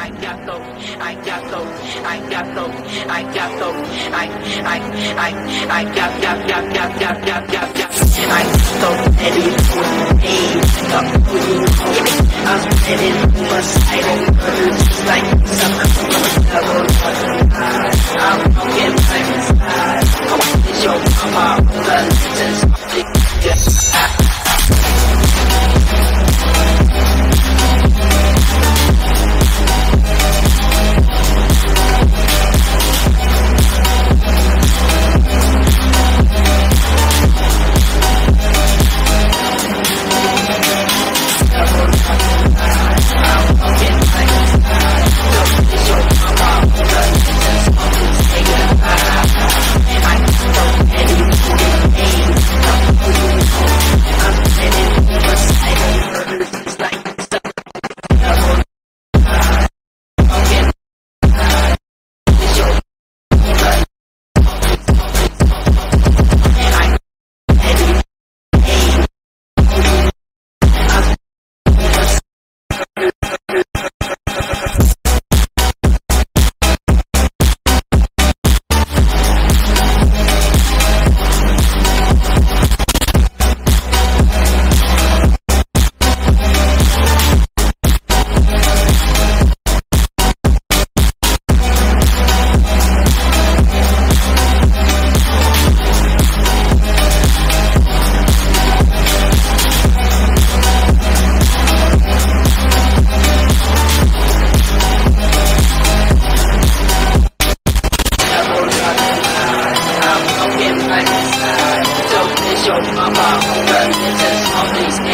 I got those. I got those. I got those. I got those. I I I I got got got got got got got got. I so heavy with age, up with you. I'm headed for silent.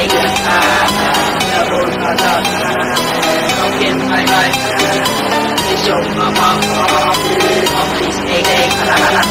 me. I wrote my love. Don't get my life. It's your mama. Please, oh, please, hey, hey.